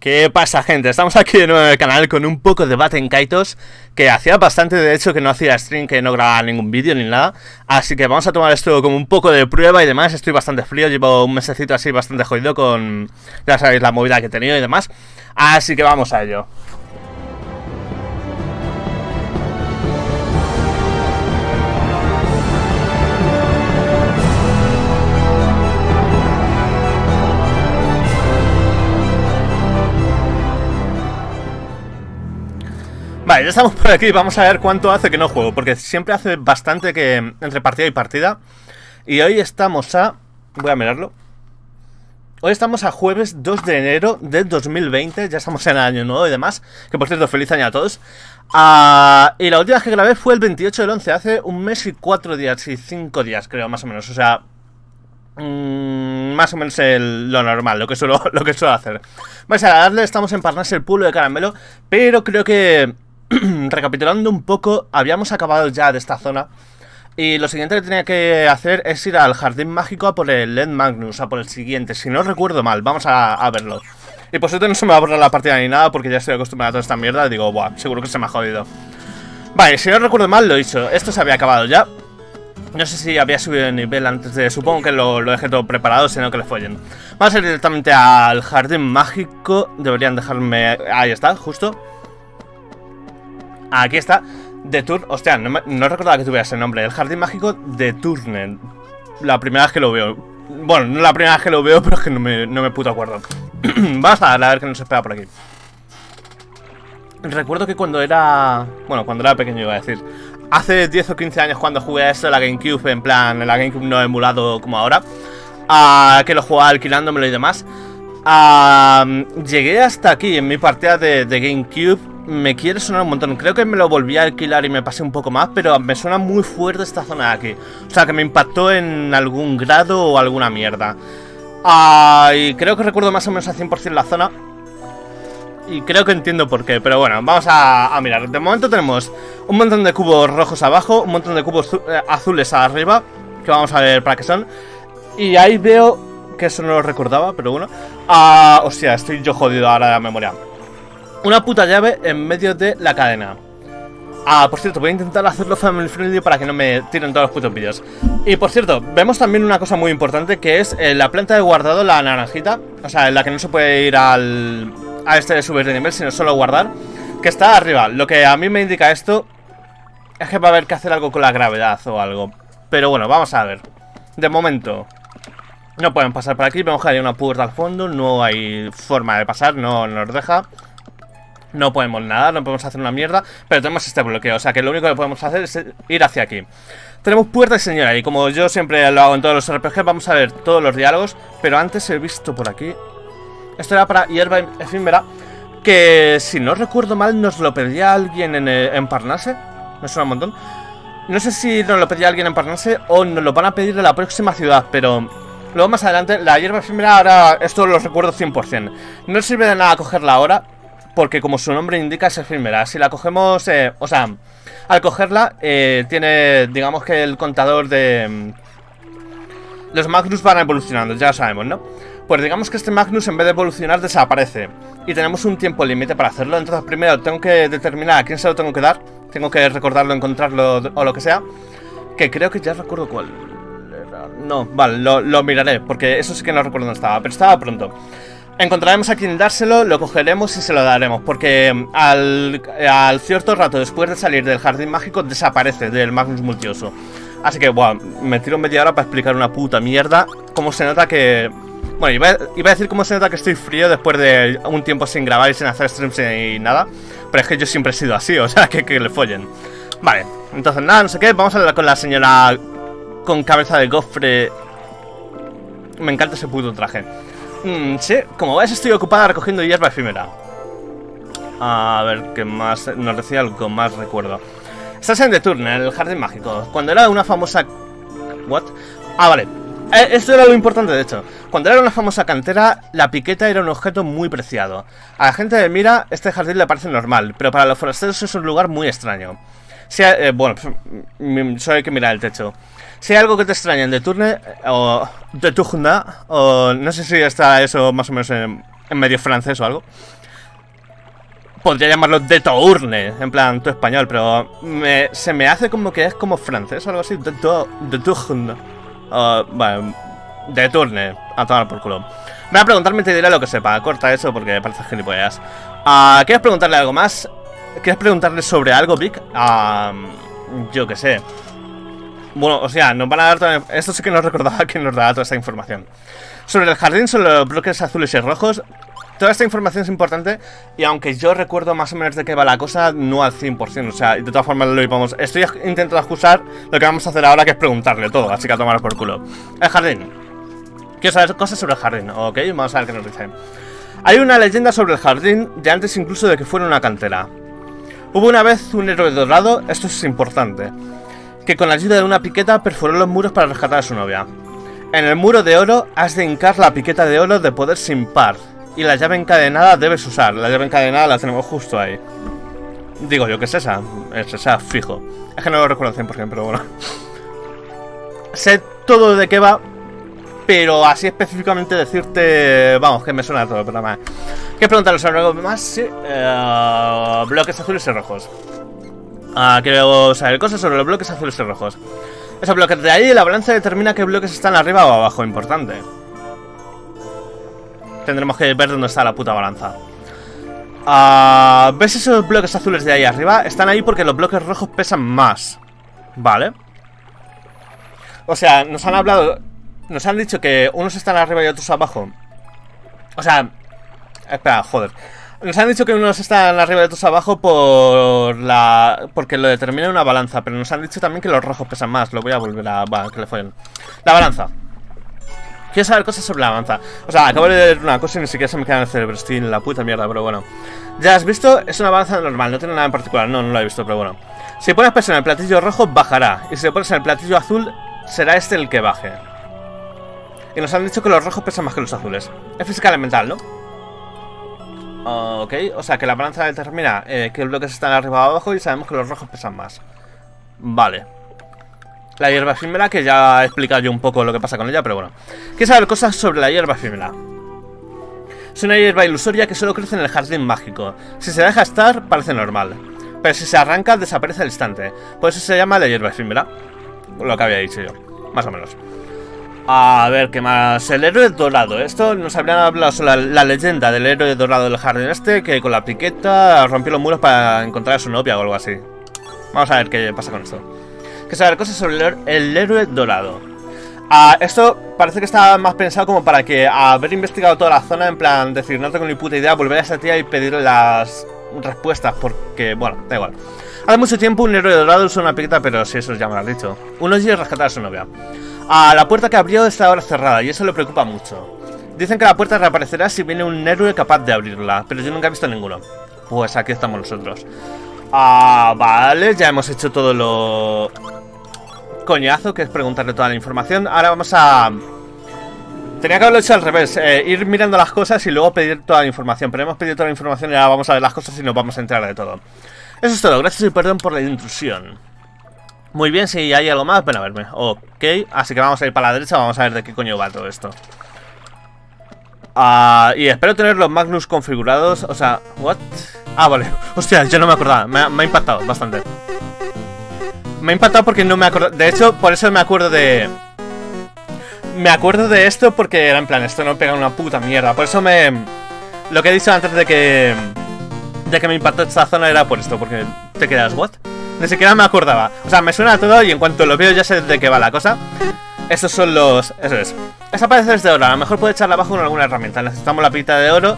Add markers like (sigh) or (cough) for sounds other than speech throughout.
¿Qué pasa gente? Estamos aquí de nuevo en el canal con un poco de en Kaitos Que hacía bastante de hecho que no hacía stream, que no grababa ningún vídeo ni nada. Así que vamos a tomar esto como un poco de prueba y demás. Estoy bastante frío, llevo un mesecito así bastante jodido con... Ya sabéis la movida que he tenido y demás. Así que vamos a ello Vale, ya estamos por aquí, vamos a ver cuánto hace que no juego Porque siempre hace bastante que entre partida y partida. Y hoy estamos a... voy a mirarlo. Hoy estamos a jueves 2 de enero de 2020 Ya estamos en el año nuevo y demás Que por cierto, feliz año a todos. Uh, Y la última que grabé fue el 28 del 11 Hace un mes y cuatro días y cinco días creo, más o menos O sea, mmm, más o menos el, lo normal, lo que, suelo, (laughs) lo que suelo hacer. Vamos a darle, estamos en Parnas el pulo de caramelo Pero creo que (clears throat) recapitulando un poco, habíamos acabado ya de esta zona. Y lo siguiente que tenía que hacer es ir al jardín mágico a por el Led Magnus, a por el siguiente. Si no recuerdo mal, vamos a, verlo. Y por suerte no se me va a borrar la partida ni nada porque ya estoy acostumbrado a toda esta mierda. Y digo, buah, seguro que se me ha jodido. Vale, si no recuerdo mal, lo he dicho. Esto se había acabado ya. No sé si había subido de nivel antes de... Supongo que lo, lo dejé todo preparado, sino que le follen. Vamos a ir directamente al jardín mágico. Deberían dejarme... Ahí está, justo. Aquí está. De Turn. Hostia, no, no, recordaba que tuviera ese nombre. El jardín mágico de Turnen. La primera vez que lo veo. Bueno, no la primera vez que lo veo, (laughs) pero es que no me, no me puto acuerdo. (clears throat) Vamos a, a ver qué nos espera por aquí. Recuerdo que cuando era... Bueno, cuando era pequeño iba a decir. Hace 10 o 15 años cuando jugué a esto en la GameCube, en plan, en la GameCube no emulado como ahora. Uh, que lo jugaba alquilándomelo y demás. Llegué hasta aquí en mi partida de, de GameCube me quiere sonar un montón. Creo que me lo volví a alquilar y me pasé un poco más, pero me suena muy fuerte esta zona de aquí. O sea, que me impactó en algún grado o alguna mierda. Ah, creo que recuerdo más o menos a 100% la zona. Y creo que entiendo por qué, pero bueno, vamos a, mirar. De momento tenemos un montón de cubos rojos abajo, un montón de cubos eh, azules arriba, que vamos a ver para qué son. Y ahí veo que eso no lo recordaba, pero bueno. Ah, hostia, estoy yo jodido ahora de la memoria. Una puta llave en medio de la cadena. Ah, por cierto, voy a intentar hacerlo family para que no me tiren todos los putos vídeos. Y por cierto, vemos también una cosa muy importante que es eh, la planta de guardado, la naranjita. O sea, la que no se puede ir al, a este de subir de nivel, sino solo guardar. Que está arriba. Lo que a mí me indica esto es que va a haber que hacer algo con la gravedad o algo. Pero bueno, vamos a ver. De momento, no pueden pasar por aquí. Vemos que hay una puerta al fondo. No hay forma de pasar, no nos deja. No podemos nada, no podemos hacer una mierda Pero tenemos este bloqueo, o sea que lo único que podemos hacer es ir hacia aquí. Tenemos puerta y señora y como yo siempre lo hago en todos los RPG Vamos a ver todos los diálogos Pero antes he visto por aquí Esto era para hierba efímera Que si no recuerdo mal nos lo pedía alguien en, en Parnase. Me suena un montón. No sé si nos lo pedía alguien en Parnase O nos lo van a pedir en la próxima ciudad Pero luego más adelante la hierba efímera ahora Esto lo recuerdo 100% No sirve de nada cogerla ahora porque como su nombre indica es efímera. Si la cogemos, eh, o sea, al cogerla eh, tiene, digamos que el contador de... Mm, los Magnus van evolucionando, ya lo sabemos, ¿no? Pues digamos que este Magnus en vez de evolucionar desaparece. Y tenemos un tiempo límite para hacerlo. Entonces primero tengo que determinar a quién se lo tengo que dar. Tengo que recordarlo, encontrarlo o lo que sea Que creo que ya recuerdo cuál No, vale, lo, lo miraré Porque eso sí que no recuerdo dónde estaba Pero estaba pronto Encontraremos a quien dárselo, lo cogeremos y se lo daremos Porque mm, al, cierto rato después de salir del jardín mágico Desaparece del Magnus Multioso. Así que, bueno, me tiro media hora para explicar una puta mierda. Cómo se nota que... Bueno, iba, a decir cómo se nota que estoy frío después de un tiempo sin grabar y sin hacer streams y nada Pero es que yo siempre he sido así, o sea, (laughs) que, que le follen. Vale, entonces nada, no sé qué, vamos a hablar con la señora con cabeza de gofre. Me encanta ese puto traje Mm, sí, como ves estoy ocupada recogiendo hierba efímera. A ver, ¿qué más? Nos decía algo más recuerdo. Estás en The Turn, en el jardín mágico Cuando era una famosa... ¿What? Ah, vale. Eh, Esto era lo importante, de hecho. Cuando era una famosa cantera, la piqueta era un objeto muy preciado. A la gente de Mira, este jardín le parece normal Pero para los forasteros es un lugar muy extraño. Sea, eh, bueno, solo hay que mirar el techo si hay algo que te extraña de Turne o de Tugna, o no sé si está eso más o menos en medio francés o algo. Podría llamarlo de Tourne, en plan, todo español, pero se me hace como que es como francés o algo así. De, de Tourne. Uh, bueno, de Tourne, a tomar por culo. Voy a preguntarme y te diré lo que sepa. Corta eso porque me parece gilipollas. Uh, ¿Quieres preguntarle algo más? ¿Quieres preguntarle sobre algo, Vic? Uh, yo qué sé. Bueno, o sea, nos van a dar toda... Esto sí que no recordaba (laughs) que nos daba toda esta información. Sobre el jardín, sobre los bloques azules y rojos, Toda esta información es importante y aunque yo recuerdo más o menos de qué va la cosa, no al 100%, o sea, de todas formas lo vamos. Estoy intentando excusar lo que vamos a hacer ahora que es preguntarle todo, así que a tomar por culo. El jardín. Quiero saber cosas sobre el jardín, ok, vamos a ver qué nos dice. Hay una leyenda sobre el jardín de antes incluso de que fuera una cantera. Hubo una vez un héroe dorado, esto es importante, que con la ayuda de una piqueta perforó los muros para rescatar a su novia. En el muro de oro has de hincar la piqueta de oro de poder sin par, y la llave encadenada debes usar. La llave encadenada la tenemos justo ahí. Digo yo que es esa. Es esa, fijo. Es que no lo recuerdo 100%, pero bueno. (laughs) sé todo de qué va. Pero así específicamente decirte... Vamos, que me suena todo, pero nada más. ¿Qué preguntarle sobre algo más? Sí. Eh, bloques azules y rojos. Ah, quiero saber cosas sobre los bloques azules y rojos. Esos bloques de ahí, la balanza determina qué bloques están arriba o abajo. Importante. Tendremos que ver dónde está la puta balanza. Ah, ¿Ves esos bloques azules de ahí arriba? Están ahí porque los bloques rojos pesan más. Vale. O sea, nos han hablado... Nos han dicho que unos están arriba y otros abajo. O sea... Espera, joder. Nos han dicho que unos están arriba y otros abajo por la... Porque lo determina una balanza. Pero nos han dicho también que los rojos pesan más. Lo voy a volver a... Va, que le fue La balanza. Quiero saber cosas sobre la avanza. O sea, acabo de leer una cosa y ni siquiera se me queda en el cerebro. Estoy la puta mierda, pero bueno. Ya has visto, es una avanza normal, no tiene nada en particular. No, no lo he visto, pero bueno. Si pones peso en el platillo rojo, bajará. Y si pones en el platillo azul, será este el que baje. Y nos han dicho que los rojos pesan más que los azules. Es física elemental, ¿no? Ok, o sea que la balanza determina eh, los bloques están arriba o abajo y sabemos que los rojos pesan más. Vale. La hierba efímera, que ya he explicado yo un poco lo que pasa con ella, pero bueno. Quiero saber cosas sobre la hierba efímera. Es una hierba ilusoria que solo crece en el jardín mágico. Si se deja estar, parece normal. Pero si se arranca, desaparece al instante. Por eso se llama la hierba efímera. Lo que había dicho yo. Más o menos. A ver, ¿qué más? El héroe dorado. Esto nos habrían hablado sobre la, leyenda del héroe dorado del jardín este, que con la piqueta rompió los muros para encontrar a su novia o algo así. Vamos a ver qué pasa con esto que saber cosas sobre el, héroe dorado. Ah, esto parece que está más pensado como para que haber investigado toda la zona, en plan, decir, no tengo ni puta idea, volver a esa tía y pedirle las respuestas, porque, bueno, da igual. Hace mucho tiempo un héroe dorado usó una piqueta, pero si eso ya me lo has dicho. Uno quiere rescatar a su novia. La puerta que abrió está ahora cerrada y eso le preocupa mucho. Dicen que la puerta reaparecerá si viene un héroe capaz de abrirla, pero yo nunca he visto ninguno. Pues aquí estamos nosotros. Ah, vale, ya hemos hecho todo lo coñazo, que es preguntarle toda la información. Ahora vamos a... Tenía que haberlo hecho al revés, eh, ir mirando las cosas y luego pedir toda la información. Pero hemos pedido toda la información y ahora vamos a ver las cosas y nos vamos a enterar de todo. Eso es todo, gracias y perdón por la intrusión. Muy bien, si hay algo más, ven a verme. Ok, así que vamos a ir para la derecha, vamos a ver de qué coño va todo esto. Ah, y espero tener los Magnus configurados, o sea, ¿what? Ah, vale, (laughs) hostia, yo no me acordaba, me me ha impactado bastante. Me ha impactado porque no me acuerdo. De hecho, por eso me acuerdo de. Me acuerdo de esto porque era en plan, esto no pega una puta mierda. Por eso me. Lo que he dicho antes de que. De que me impactó esta zona era por esto, porque te quedas, ¿what? Ni siquiera me acordaba. O sea, me suena todo y en cuanto lo veo ya sé de qué va la cosa. Estos son los... Eso es. Esa parece es de oro. A lo mejor puede echarla abajo con alguna herramienta. Necesitamos la pita de oro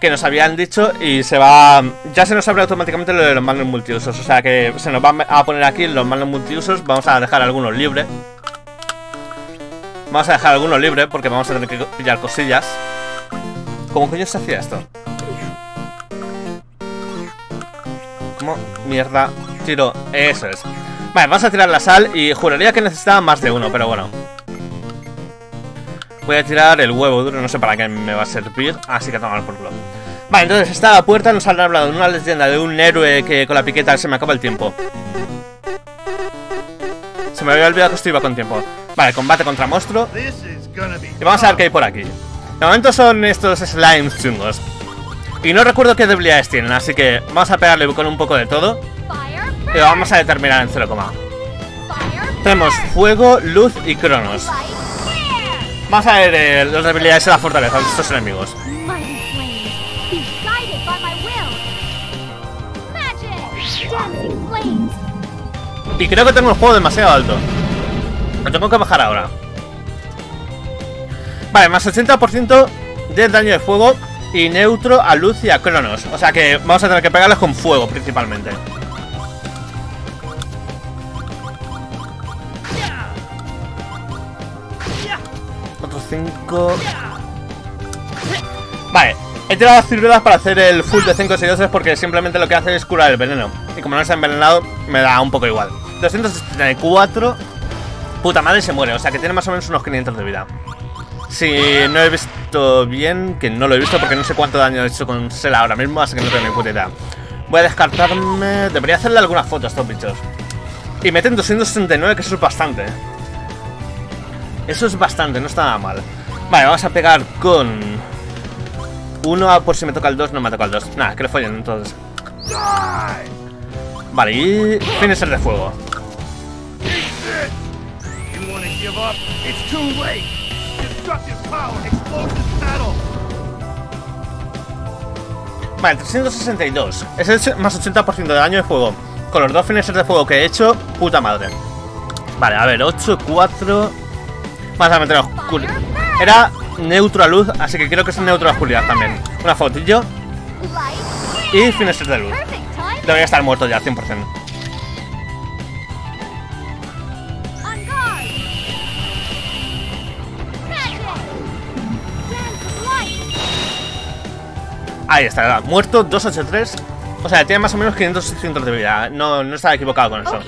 que nos habían dicho y se va... Ya se nos abre automáticamente lo de los manos multiusos, o sea que se nos va a poner aquí los manos multiusos, vamos a dejar algunos libres. Vamos a dejar algunos libres porque vamos a tener que pillar cosillas. ¿Cómo coño se hacía esto? ¿Cómo mierda tiro? Eso es. Vale, vamos a tirar la sal y juraría que necesitaba más de uno, pero bueno. Voy a tirar el huevo duro, no sé para qué me va a servir, así que tomar por culo. Vale, entonces está la puerta, nos han hablado de una leyenda de un héroe que con la piqueta se me acaba el tiempo. Se me había olvidado que esto iba con tiempo. Vale, combate contra monstruo. Y vamos a ver qué hay por aquí. De momento son estos slimes chungos. Y no recuerdo qué debilidades tienen, así que vamos a pegarle con un poco de todo. Y lo vamos a determinar en 0, tenemos fuego, luz y cronos. Vamos a ver eh, las debilidades de la fortaleza de estos enemigos. Y creo que tengo el juego demasiado alto. Lo tengo que bajar ahora. Vale, más 80% de daño de fuego y neutro a luz y a cronos. O sea que vamos a tener que pegarles con fuego principalmente. Otros 5. Vale, he tirado las ciruelas para hacer el full de 5 seguidores porque simplemente lo que hace es curar el veneno. Y como no se ha envenenado, me da un poco igual. 274. Puta madre se muere, o sea que tiene más o menos unos 500 de vida. Si no he visto bien, que no lo he visto porque no sé cuánto daño he hecho con Sela ahora mismo, así que no tengo ni puta idea. Voy a descartarme... Debería hacerle algunas fotos a estos bichos. Y meten 269, que eso es bastante. Eso es bastante, no está nada mal. Vale, vamos a pegar con... Uno, por si me toca el 2, no me toca el 2. Nada, que le follen entonces. Vale, y... Finisher de fuego. Vale, 362. Es el más 80% de daño de fuego. Con los dos finishers de fuego que he hecho, puta madre. Vale, a ver, 8, 4... Vamos a meter oscuridad. Era neutro a luz, así que creo que es neutro a oscuridad también. Una fotillo. Y finisher de luz. Debería estar muerto ya, 100%. Ahí está, muerto, 283. O sea, tiene más o menos 500 600 de vida. No, no estaba equivocado con eso.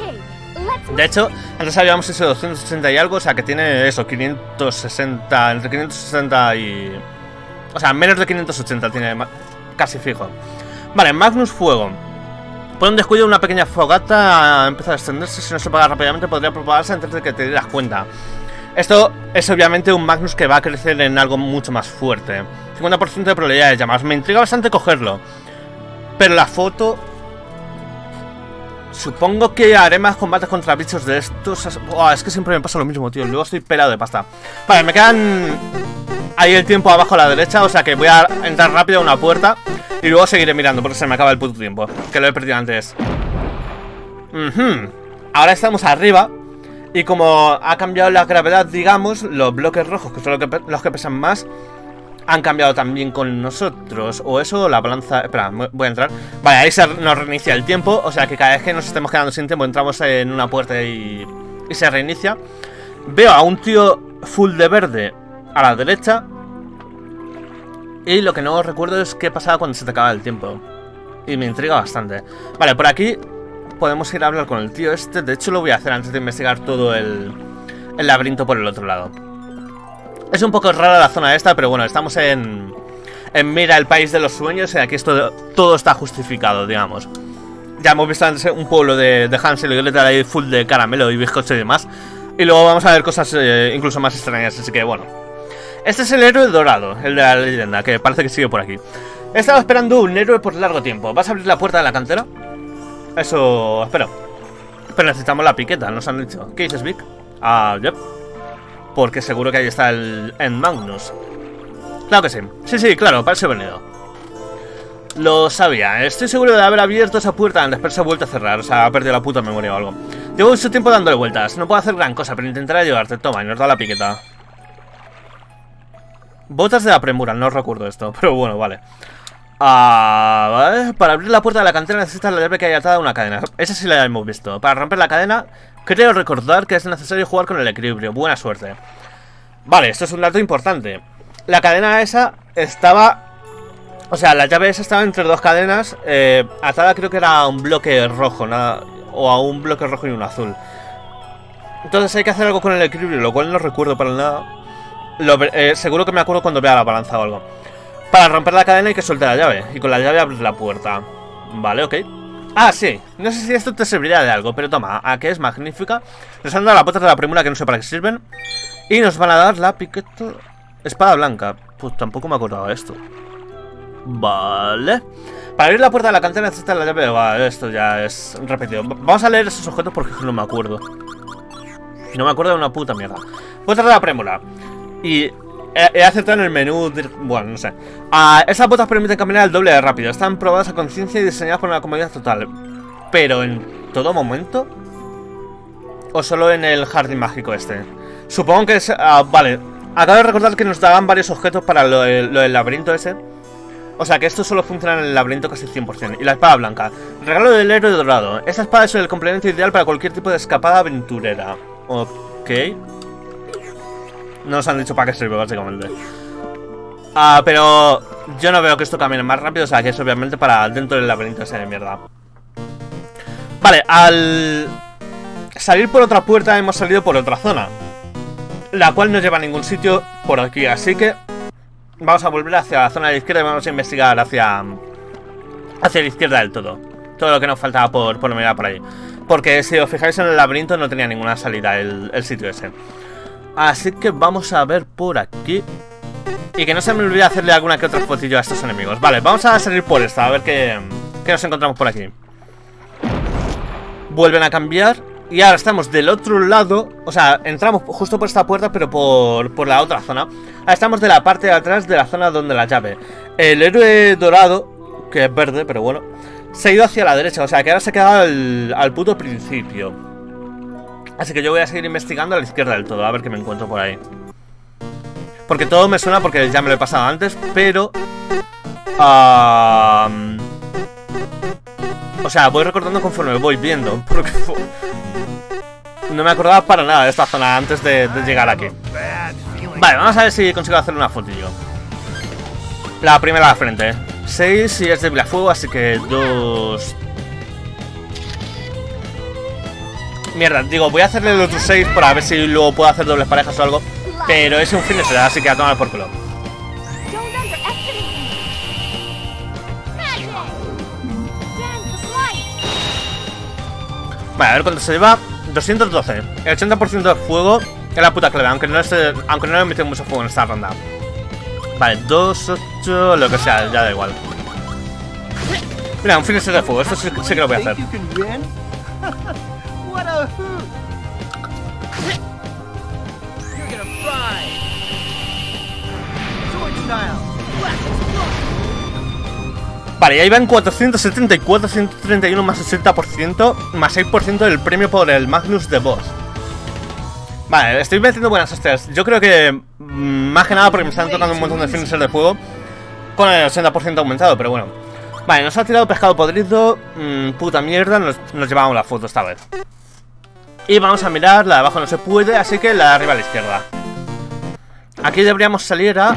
De hecho, antes habíamos hecho 260 y algo, o sea que tiene eso, 560, entre 560 y... O sea, menos de 580 tiene casi fijo. Vale, Magnus Fuego. Por un descuido, una pequeña fogata empieza a extenderse. Si no se apaga rápidamente, podría propagarse antes de que te dieras cuenta. Esto es obviamente un Magnus que va a crecer en algo mucho más fuerte. 50% de probabilidad de llamadas. Me intriga bastante cogerlo. Pero la foto... Supongo que haré más combates contra bichos de estos... es que siempre me pasa lo mismo, tío. Luego estoy pelado de pasta. Vale, me quedan... Ahí el tiempo abajo a la derecha, o sea que voy a entrar rápido a una puerta y luego seguiré mirando porque se me acaba el puto tiempo, que lo he perdido antes. Ahora estamos arriba y como ha cambiado la gravedad, digamos, los bloques rojos, que son los que pesan más, han cambiado también con nosotros. O eso, la balanza... Espera, voy a entrar. Vale, ahí se nos reinicia el tiempo. O sea que cada vez que nos estemos quedando sin tiempo, entramos en una puerta y, y se reinicia. Veo a un tío full de verde a la derecha. Y lo que no recuerdo es qué pasaba cuando se te acaba el tiempo. Y me intriga bastante. Vale, por aquí podemos ir a hablar con el tío este. De hecho, lo voy a hacer antes de investigar todo el, laberinto por el otro lado. Es un poco rara la zona esta, pero bueno, estamos en... En Mira, el país de los sueños, y aquí esto, todo está justificado, digamos. Ya hemos visto antes un pueblo de, de Hansel y Gretel ahí full de caramelo y bizcocho y demás. Y luego vamos a ver cosas eh, incluso más extrañas, así que bueno. Este es el héroe dorado, el de la leyenda, que parece que sigue por aquí. He estado esperando un héroe por largo tiempo. ¿Vas a abrir la puerta de la cantera? Eso... espero. Pero necesitamos la piqueta, nos han dicho. ¿Qué dices, Vic? Ah, yep. Porque seguro que ahí está el End Magnus. Claro que sí. Sí, sí, claro, para he venido. Lo sabía. Estoy seguro de haber abierto esa puerta antes, pero se ha vuelto a cerrar. O sea, ha perdido la puta memoria o algo. Llevo mucho tiempo dándole vueltas. No puedo hacer gran cosa, pero intentaré ayudarte. Toma, y nos da la piqueta. Botas de la premura, no recuerdo esto. (laughs) Pero bueno, vale. Ah, Para abrir la puerta de la cantera necesitas la llave que hay atada a una cadena. Esa sí la hemos visto. Para romper la cadena Creo recordar que es necesario jugar con el equilibrio. Buena suerte. Vale, esto es un dato importante. La cadena esa estaba... O sea, la llave esa estaba entre dos cadenas. Eh, atada creo que era a un bloque rojo, nada... O a un bloque rojo y un azul. Entonces hay que hacer algo con el equilibrio, lo cual no recuerdo para nada. Eh, seguro que me acuerdo cuando vea la balanza o algo. Para romper la cadena hay que soltar la llave. Y con la llave abrir la puerta. Vale, ok. Ah, sí. No sé si esto te serviría de algo, pero toma, a que es magnífica. Nos han dado la puerta de la primera que no sé para qué sirven. Y nos van a dar la piqueta... Espada blanca. Pues tampoco me acordaba de esto. Vale. Para abrir la puerta de la cantera necesitas la llave. Vale, esto ya es repetido. Vamos a leer esos objetos porque no me acuerdo. No me acuerdo de una puta mierda. Puerta de la prémula. Y he, acertado en el menú. Bueno, no sé. Ah, esas botas permiten caminar el doble de rápido. Están probadas a conciencia y diseñadas con una comodidad total. Pero en todo momento. ¿O solo en el jardín mágico este? Supongo que es... Ah, vale. Acabo de recordar que nos daban varios objetos para lo, del laberinto ese. O sea que esto solo funciona en el laberinto casi 100%. Y la espada blanca. Regalo del héroe dorado. Esta espada es el complemento ideal para cualquier tipo de escapada aventurera. Ok. No nos han dicho para qué sirve, básicamente. Ah, pero yo no veo que esto camine más rápido. O sea que es obviamente para dentro del laberinto ese de mierda. Vale, al salir por otra puerta hemos salido por otra zona. La cual no lleva a ningún sitio por aquí. Así que vamos a volver hacia la zona de la izquierda y vamos a investigar hacia, hacia la izquierda del todo. Todo lo que nos faltaba por, por mirar por ahí. Porque si os fijáis en el laberinto no tenía ninguna salida el, sitio ese. Así que vamos a ver por aquí. Y que no se me olvide hacerle alguna que otra fotillo a estos enemigos. Vale, vamos a salir por esta, a ver qué, qué nos encontramos por aquí. Vuelven a cambiar y ahora estamos del otro lado O sea, entramos justo por esta puerta Pero por, por la otra zona Ahora estamos de la parte de atrás de la zona donde la llave El héroe dorado Que es verde, pero bueno Se ha ido hacia la derecha, o sea que ahora se ha quedado al, al puto principio Así que yo voy a seguir investigando a la izquierda del todo A ver qué me encuentro por ahí Porque todo me suena porque ya me lo he pasado antes Pero... o sea, voy recordando conforme voy viendo (laughs) Porque no me acordaba para nada de esta zona antes de, llegar aquí. Vale, vamos a ver si consigo hacer una fotillo. La primera a la frente. 6 y es de fuego, así que 2... Mierda, digo, voy a hacerle el otro 6 para ver si luego puedo hacer dobles parejas o algo. Pero es un finisher, así que a tomar por culo. Vale, a ver cuánto se lleva. 212. El 80% de fuego es la puta clave, aunque no, es, aunque no le metido mucho fuego en esta ronda. Vale, 2, 8, lo que sea, ya da igual. Mira, un finisher de fuego, esto sí, que lo voy a hacer. (laughs) Vale, y ahí van 474, 131 más 60%, más 6% del premio por el Magnus de Boss. Vale, estoy metiendo buenas hostias. Yo creo que, mm, más que nada porque me están tocando un montón de finishers de juego con el 80% aumentado, pero bueno. Vale, nos ha tirado pescado podrido, mmm, puta mierda, nos, nos llevamos la foto esta vez. Y vamos a mirar, la de abajo no se puede, así que la de arriba a la izquierda. Aquí deberíamos salir a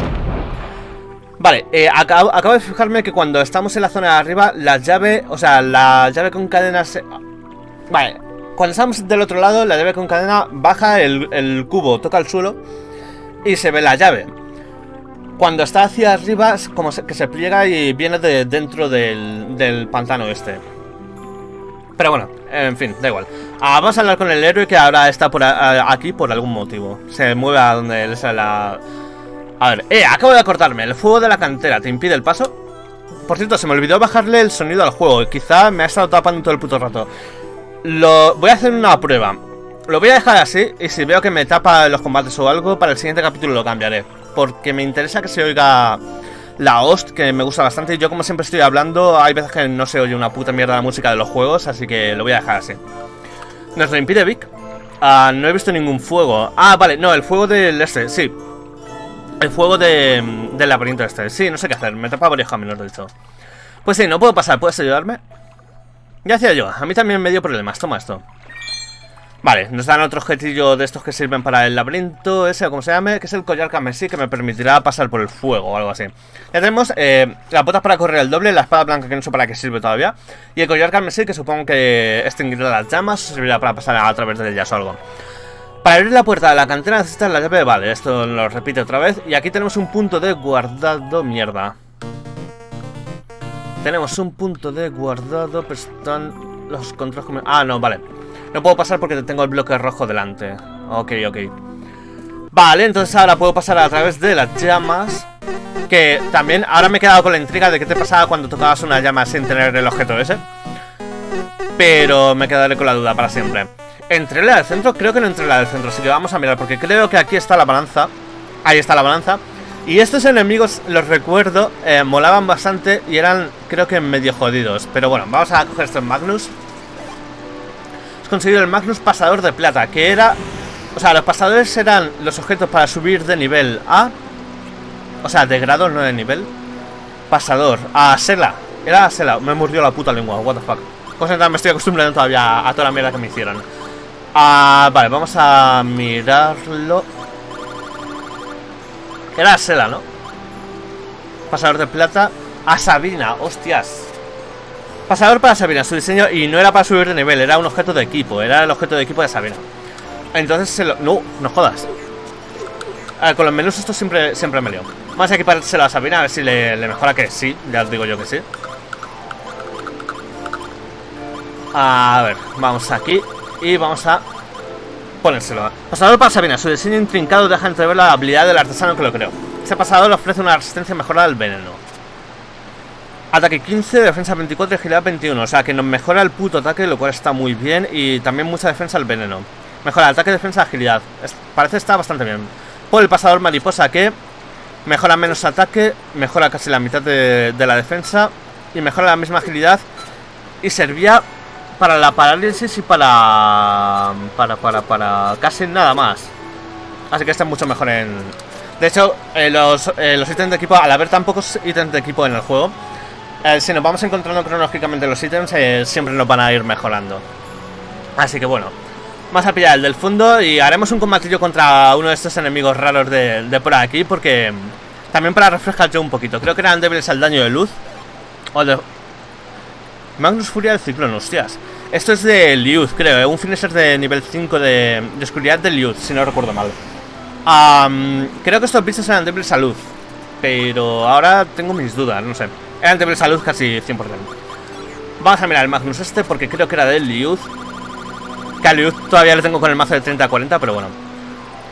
Vale, eh, acabo, de fijarme que cuando estamos en la zona de arriba, la llave, o sea, la llave con cadena se... Vale, cuando estamos del otro lado, la llave con cadena baja, el, cubo toca el suelo y se ve la llave. Cuando está hacia arriba, como que se pliega y viene de dentro del, pantano este. Pero bueno, en fin, da igual. Ah, vamos a hablar con el héroe que ahora está por aquí por algún motivo. Se mueve a donde le sale la a ver, eh, acabo de acortarme. El fuego de la cantera te impide el paso. Por cierto, se me olvidó bajarle el sonido al juego. Quizá me ha estado tapando todo el puto rato. Lo... Voy a hacer una prueba. Lo voy a dejar así y si veo que me tapa los combates o algo, para el siguiente capítulo lo cambiaré. Porque me interesa que se oiga la host, que me gusta bastante. Yo como siempre estoy hablando, hay veces que no se oye una puta mierda la música de los juegos, así que lo voy a dejar así. ¿Nos lo Vic? Ah, no he visto ningún fuego. Ah, vale, no, el fuego del este, sí. El fuego de, del laberinto este. Sí, no sé qué hacer. Me tapa varios caminos, de hecho. Pues sí, no puedo pasar. ¿Puedes ayudarme? Hacía yo. A mí también me dio problemas. Toma esto. Vale, nos dan otro objetillo de estos que sirven para el laberinto, ese o como se llame, que es el collar carmesí, que me permitirá pasar por el fuego o algo así. Ya tenemos eh, las botas para correr el doble, la espada blanca que no sé para qué sirve todavía, y el collar carmesí que supongo que extinguirá las llamas servirá para pasar a través de ellas o algo. Para abrir la puerta de la cantera necesitas la llave, vale, esto lo repite otra vez. Y aquí tenemos un punto de guardado, mierda. Tenemos un punto de guardado, pero están los controles... Ah, no, vale. No puedo pasar porque tengo el bloque rojo delante. Ok, ok. Vale, entonces ahora puedo pasar a través de las llamas. Que también ahora me he quedado con la intriga de qué te pasaba cuando tocabas una llama sin tener el objeto ese. Pero me quedaré con la duda para siempre. ¿Entre la del centro? Creo que no entre la del centro, así que vamos a mirar, porque creo que aquí está la balanza. Ahí está la balanza. Y estos enemigos, los recuerdo, eh, molaban bastante y eran, creo que medio jodidos. Pero bueno, vamos a coger esto en Magnus. Conseguido el Magnus Pasador de Plata, que era... O sea, los pasadores eran los objetos para subir de nivel a... O sea, de grado, no de nivel. Pasador. A Sela. Era Sela. Me mordió la puta lengua. What the fuck. Pues me estoy acostumbrando todavía a toda la mierda que me hicieron. Ah, vale, vamos a mirarlo. Era Sela, ¿no? Pasador de plata. A Sabina, hostias. Pasador para Sabina, su diseño. Y no era para subir de nivel, era un objeto de equipo. Era el objeto de equipo de Sabina. Entonces se lo. No, no jodas. con los menús esto siempre, siempre me lío. Vamos a equipárselo a Sabina a ver si le, mejora que sí. Ya os digo yo que sí. A ver, vamos aquí y vamos a ponérselo. Pasador para Sabina. Su diseño intrincado deja entrever la habilidad del artesano que lo creo. Este pasador ofrece una resistencia mejorada al veneno. Ataque 15, defensa 24 y agilidad 21. O sea que nos mejora el puto ataque, lo cual está muy bien. Y también mucha defensa al veneno. Mejora ataque, defensa, agilidad. parece estar bastante bien. Por el pasador mariposa que mejora menos ataque, mejora casi la mitad de, de la defensa y mejora la misma agilidad. Y servía para la parálisis y para, para, para, para casi nada más. Así que está mucho mejor en... De hecho, eh, los, eh, los ítems de equipo, al haber tan pocos ítems de equipo en el juego, eh, si nos vamos encontrando cronológicamente los ítems, siempre nos van a ir mejorando. Así que bueno, vamos a pillar el del fondo y haremos un combatillo contra uno de estos enemigos raros de, de por aquí, porque también para refrescar yo un poquito. Creo que eran débiles al daño de luz. O de... Magnus Furia del Ciclón, hostias. Esto es de Liuz, creo, ¿eh? un finisher de nivel 5 de, de oscuridad de Liuz, si no recuerdo mal. creo que estos bichos eran débiles a luz, pero ahora tengo mis dudas, no sé. Eran débiles a luz casi 100%. Vamos a mirar el Magnus este porque creo que era de Liuz. Que a Liuz todavía le tengo con el mazo de 30 a 40, pero bueno.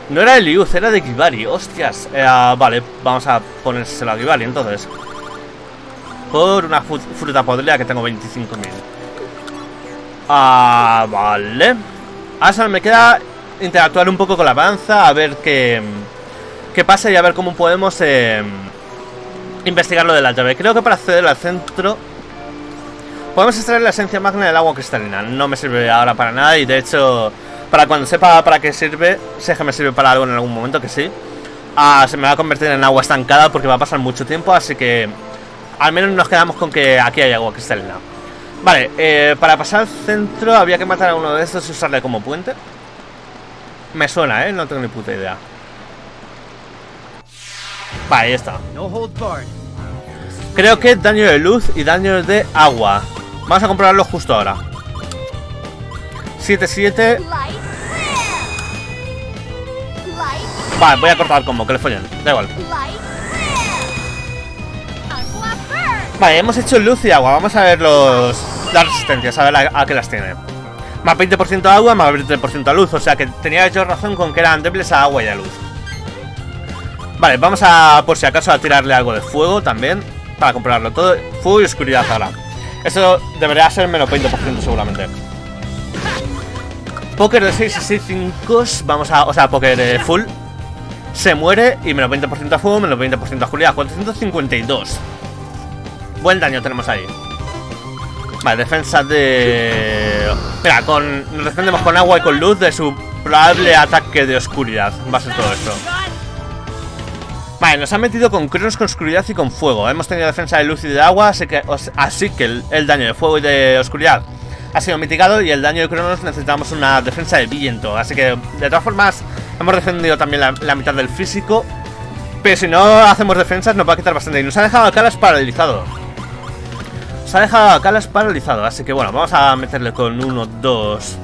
No era de Liuz, era de Kibari, hostias. Eh, ah, vale, vamos a ponérselo a Kibari entonces. Por una fruta podrida que tengo 25.000. Ah, vale. Ahora me queda interactuar un poco con la avanza, a ver qué, qué pasa y a ver cómo podemos eh, investigar lo de la llave. Creo que para acceder al centro podemos extraer la esencia magna del agua cristalina. No me sirve ahora para nada y de hecho, para cuando sepa para qué sirve, sé que me sirve para algo en algún momento, que sí. Ah, se me va a convertir en agua estancada porque va a pasar mucho tiempo, así que al menos nos quedamos con que aquí hay agua cristalina. Vale, eh, para pasar al centro había que matar a uno de estos y usarle como puente. Me suena, ¿eh? No tengo ni puta idea. Vale, ahí está. Creo que daño de luz y daño de agua. Vamos a comprobarlo justo ahora. 7-7. Vale, voy a cortar el combo, que le follen. Da igual. Vale, hemos hecho luz y agua. Vamos a ver los las resistencias, a ver a, qué las tiene. Más 20% agua, más 20% a luz. O sea que tenía hecho razón con que eran débiles a agua y a luz. Vale, vamos a, por si acaso, a tirarle algo de fuego también. Para comprobarlo todo. Fuego y oscuridad ahora. Eso debería ser menos 20% seguramente. Poker de 6 y 6 5 Vamos a, o sea, poker full Se muere y menos 20% a fuego Menos 20% a oscuridad 452 Buen daño tenemos ahí. Vale, defensa de... Mira, con... nos defendemos con agua y con luz de su probable ataque de oscuridad. Va a ser todo esto. Vale, nos han metido con cronos, con oscuridad y con fuego. Hemos tenido defensa de luz y de agua, así que, así que el, daño de fuego y de oscuridad ha sido mitigado y el daño de cronos necesitamos una defensa de viento. Así que, de todas formas, hemos defendido también la, mitad del físico. Pero si no hacemos defensas nos va a quitar bastante. Y nos ha dejado a Calas paralizado. Se ha dejado a Calas paralizado, así que bueno, vamos a meterle con uno, dos...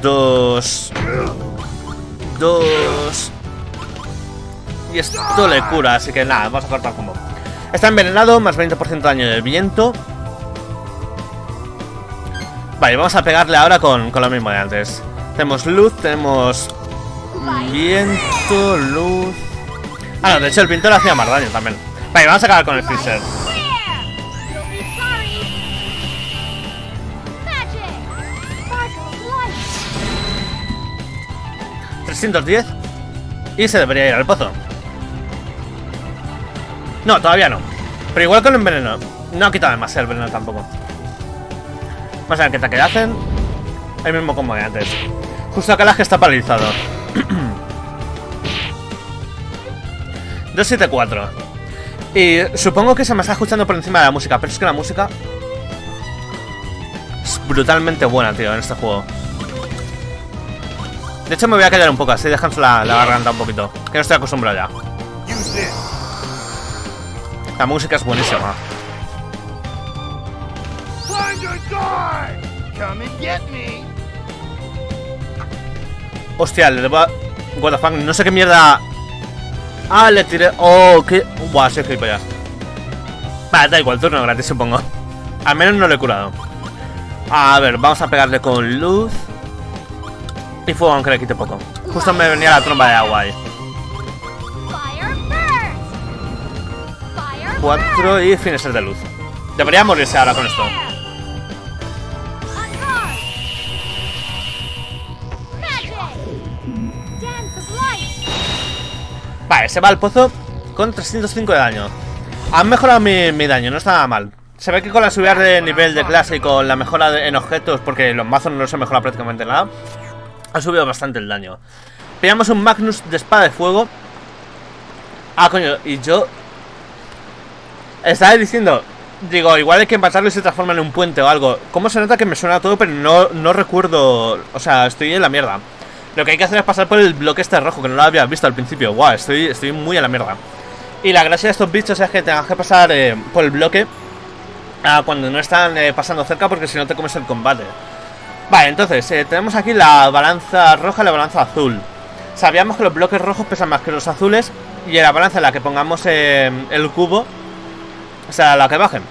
Dos... Dos... Y esto le cura, así que nada, vamos a cortar como. Está envenenado, más 20% de daño de viento. Vale, vamos a pegarle ahora con, con lo mismo de antes. Tenemos luz, tenemos viento, luz... Ah, no, de hecho el pintor hacía más daño también. Vale, vamos a acabar con el Freezer. 310 y se debería ir al pozo. No, todavía no. Pero igual con el veneno. No ha quitado demasiado el veneno tampoco. Vamos a ver qué ataque hacen. El mismo como de antes. Justo acá que está paralizado. (clears throat) 274. Y supongo que se me está escuchando por encima de la música, pero es que la música es brutalmente buena, tío, en este juego. De hecho, me voy a callar un poco, así dejan la, la garganta un poquito. Que no estoy acostumbrado ya. La música es buenísima. Hostia, le debo a... What the fuck, no sé qué mierda... Ah, le tiré... Oh, qué... Buah, soy ya. Vale, da igual, turno gratis, supongo. (laughs) Al menos no lo he curado. A ver, vamos a pegarle con luz. Y fuego, aunque le quite poco. Justo me venía la tromba de agua ahí. 4 y finisher de luz. Debería morirse ahora con esto. Vale, se va al pozo con 305 de daño. Han mejorado mi, mi daño, no está nada mal. Se ve que con la subida de nivel de clase y con la mejora en objetos, porque los mazos no se mejora prácticamente nada, ha subido bastante el daño. Pillamos un Magnus de espada de fuego. Ah, coño, y yo estaba diciendo, digo, igual hay que matarlo y se transforma en un puente o algo. ¿Cómo se nota que me suena todo, pero no, no recuerdo? O sea, estoy en la mierda. Lo que hay que hacer es pasar por el bloque este rojo, que no lo había visto al principio. Guau, estoy, estoy muy a la mierda. Y la gracia de estos bichos es que tengas que pasar eh, por el bloque cuando no están eh, pasando cerca, porque si no te comes el combate. Vale, entonces, eh, tenemos aquí la balanza roja y la balanza azul. Sabíamos que los bloques rojos pesan más que los azules, y en la balanza en la que pongamos el cubo o sea, la que bajen.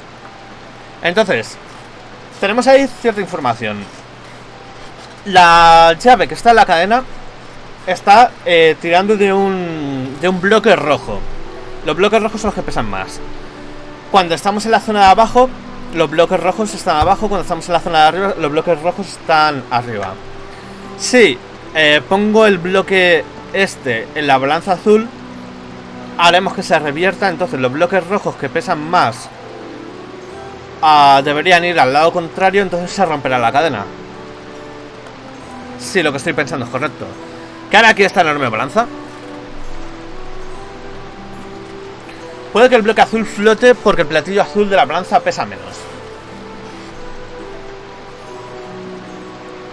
Entonces, tenemos ahí cierta información. La llave que está en la cadena está eh, tirando de un, de un bloque rojo. Los bloques rojos son los que pesan más. Cuando estamos en la zona de abajo, los bloques rojos están abajo. Cuando estamos en la zona de arriba, los bloques rojos están arriba. Si eh, pongo el bloque este en la balanza azul, haremos que se revierta. Entonces los bloques rojos que pesan más ah, deberían ir al lado contrario. Entonces se romperá la cadena. Si lo que estoy pensando es correcto. ¿Qué hará aquí esta enorme balanza? Puede que el bloque azul flote porque el platillo azul de la balanza pesa menos.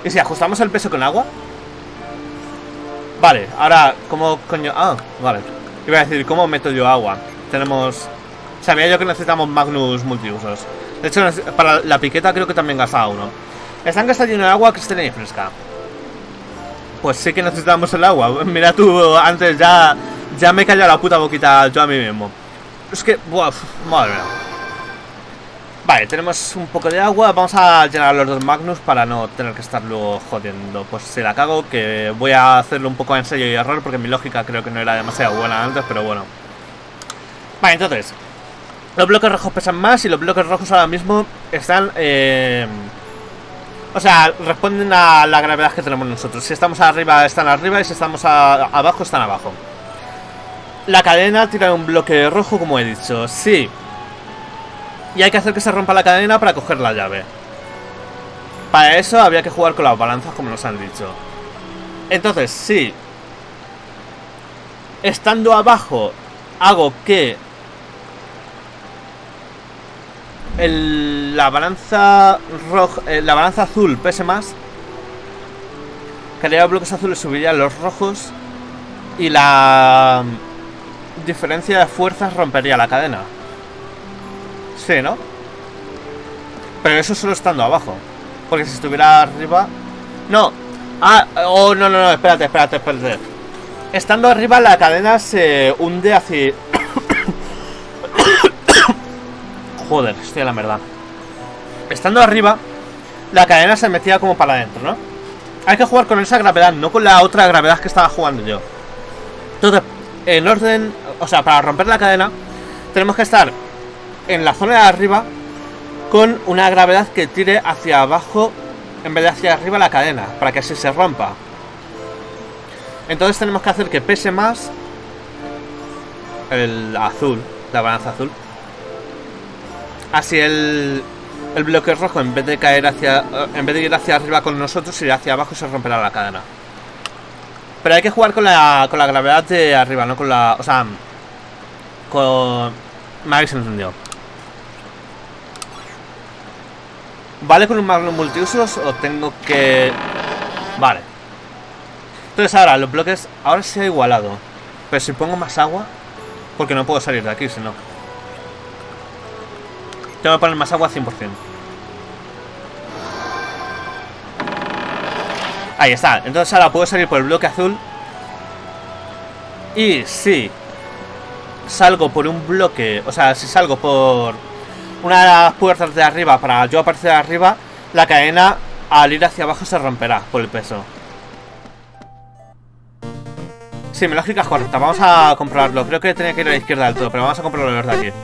¿Y si ajustamos el peso con agua? Vale, ahora, ¿cómo coño? Ah, vale. Iba a decir, ¿cómo meto yo agua? Tenemos... Sabía yo que necesitamos Magnus multiusos. De hecho, para la piqueta creo que también gasta uno. Están gastando lleno de agua cristalina y fresca. Pues sí que necesitamos el agua. (laughs) Mira tú, antes ya, ya me he callado la puta boquita yo a mí mismo. Es que, buah, madre mía. Vale, tenemos un poco de agua. Vamos a llenar los dos Magnus para no tener que estarlo jodiendo. Pues si la cago, que voy a hacerlo un poco en serio y error, porque mi lógica creo que no era demasiado buena antes, pero bueno. Vale, entonces. Los bloques rojos pesan más y los bloques rojos ahora mismo están... Eh, o sea, responden a la gravedad que tenemos nosotros. Si estamos arriba, están arriba y si estamos abajo, están abajo. La cadena tira un bloque rojo, como he dicho. Sí, y hay que hacer que se rompa la cadena para coger la llave. Para eso había que jugar con las balanzas como nos han dicho. Entonces, sí. Estando abajo, hago que... la balanza roja, eh, la balanza azul pese más. Caería bloques azules, subiría los rojos. Y la diferencia de fuerzas rompería la cadena. Sí, ¿no? Pero eso solo estando abajo. Porque si estuviera arriba... No. Ah, oh, no, no, no, espérate, espérate, espérate. Estando arriba la cadena se hunde hacia... (coughs) Joder, estoy a la verdad. Estando arriba, la cadena se metía como para adentro, ¿no? Hay que jugar con esa gravedad, no con la otra gravedad que estaba jugando yo. Entonces, en orden, o sea, para romper la cadena, tenemos que estar en la zona de arriba con una gravedad que tire hacia abajo en vez de hacia arriba la cadena, para que así se rompa. Entonces tenemos que hacer que pese más el azul, la balanza azul. Así el, el bloque rojo en vez de caer hacia en vez de ir hacia arriba con nosotros irá hacia abajo y se romperá la cadena. Pero hay que jugar con la, con la gravedad de arriba, no con la... O sea... Con... Me habéis entendido. ¿Vale con un Magnum multiusos o tengo que...? Vale. Entonces ahora, los bloques... Ahora se ha igualado. Pero si pongo más agua... Porque no puedo salir de aquí, si no. Tengo que poner más agua 100%. Ahí está. Entonces ahora puedo salir por el bloque azul. Y si salgo por un bloque, o sea, si salgo por una de las puertas de arriba para yo aparecer arriba, la cadena al ir hacia abajo se romperá por el peso. Sí, mi lógica es correcta. Vamos a comprobarlo. Creo que tenía que ir a la izquierda del todo, pero vamos a comprobarlo desde aquí.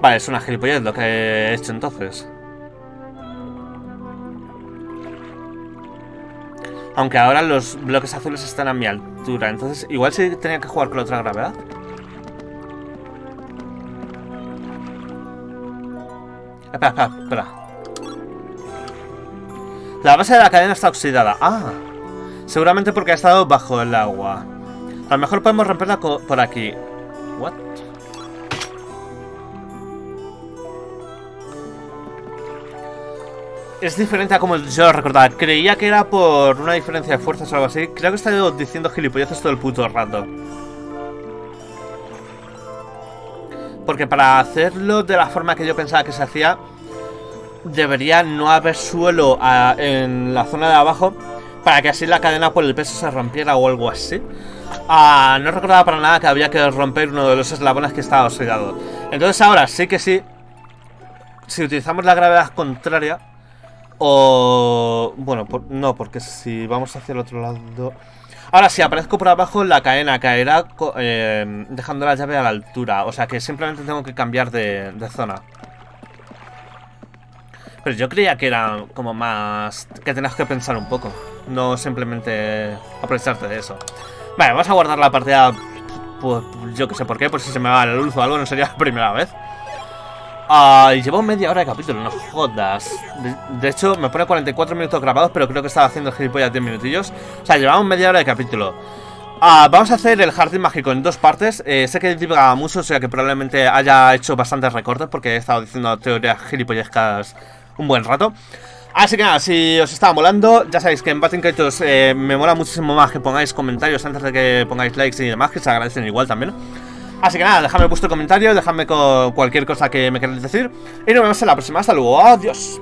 Vale, es una gilipollez lo que he hecho entonces. Aunque ahora los bloques azules están a mi altura. Entonces, igual sí tenía que jugar con otra gravedad. (laughs) La base de la cadena está oxidada. Ah, seguramente porque ha estado bajo el agua. A lo mejor podemos romperla por aquí. What? es diferente a como yo recordaba. Creía que era por una diferencia de fuerzas o algo así. Creo que he estado diciendo gilipolleces todo el puto rato. Porque para hacerlo de la forma que yo pensaba que se hacía, debería no haber suelo en la zona de abajo para que así la cadena por el peso se rompiera o algo así. Ah, no recordaba para nada que había que romper uno de los eslabones que estaba oxidado. Entonces ahora sí que sí, si utilizamos la gravedad contraria, o... Bueno, no, porque si vamos hacia el otro lado... Ahora, si aparezco por abajo, la cadena caerá eh, dejando la llave a la altura. O sea que simplemente tengo que cambiar de, zona. Pero yo creía que era como más... Que tenías que pensar un poco. No simplemente aprovecharte de eso. Vale, vamos a guardar la partida... Pues yo que sé por qué, por si se me va la luz o algo, no sería la primera vez. Ah, llevo media hora de capítulo, no jodas. De, hecho, me pone 44 minutos grabados, pero creo que estaba haciendo gilipollas 10 minutillos. O sea, llevamos media hora de capítulo. Ah, vamos a hacer el jardín mágico en dos partes. Eh, sé que divaga mucho, o sea que probablemente haya hecho bastantes recortes porque he estado diciendo teorías gilipollescas un buen rato. Así que nada, si os estaba molando, ya sabéis que en Batting eh, me mola muchísimo más que pongáis comentarios antes de que pongáis likes y demás, que se agradecen igual también. Así que nada, dejadme vuestro comentario, dejadme con cualquier cosa que me queráis decir. Y nos vemos en la próxima. Hasta luego. Adiós.